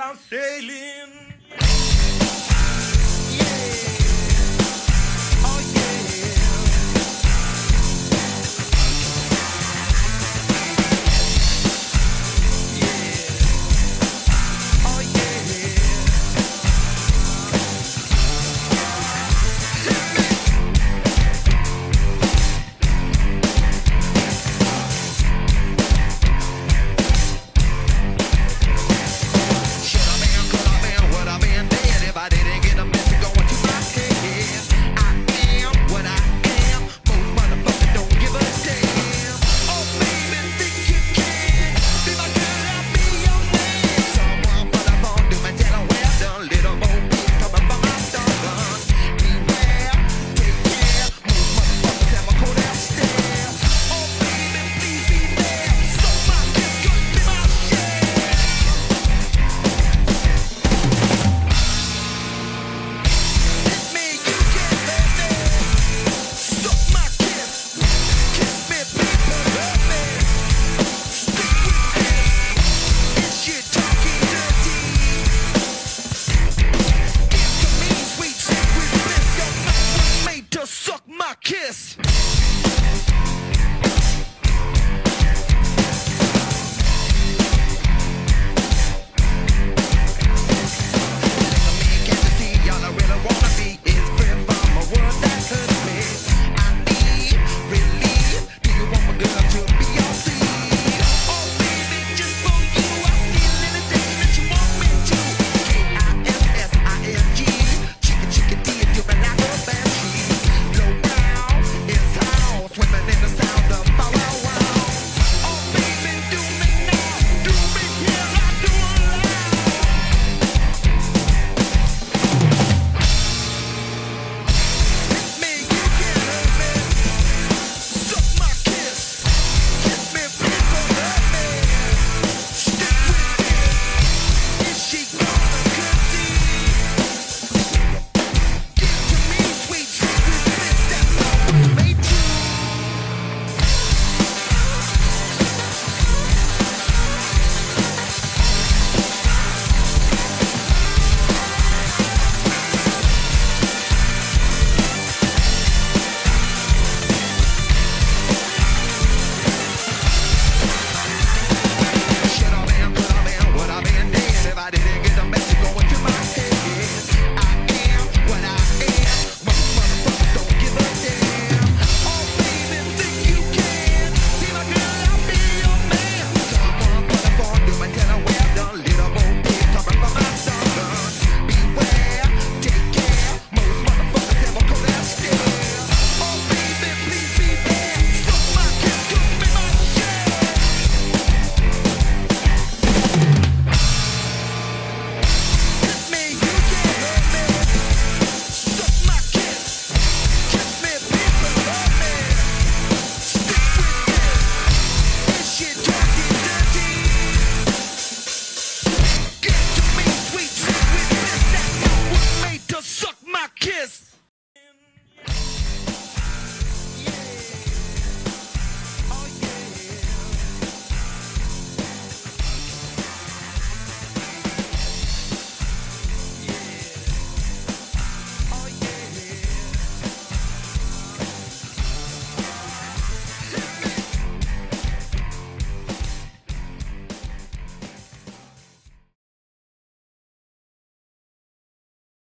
I'm sailing. kiss.